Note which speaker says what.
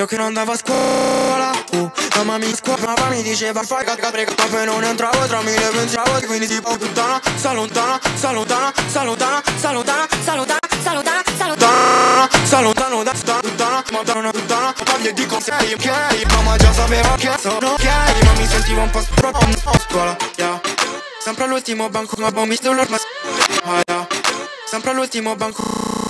Speaker 1: Io che non andavo a scuola uh, Mamma mi scuola Mamma mi diceva fai cacca prega Ma poi non entravo tra mille pensavo Quindi può puttana Salutana, salutana, salutana, salutana, salutana, salutana, salutana Salutano da sta puttana Ma da una puttana Ma gli dico sei ok Mamma già sapeva che sono ok Ma mi sentivo un po' troppo a scuola yeah. Sempre all'ultimo banco Ma poi mi sto l'orma ah. Sempre all'ultimo banco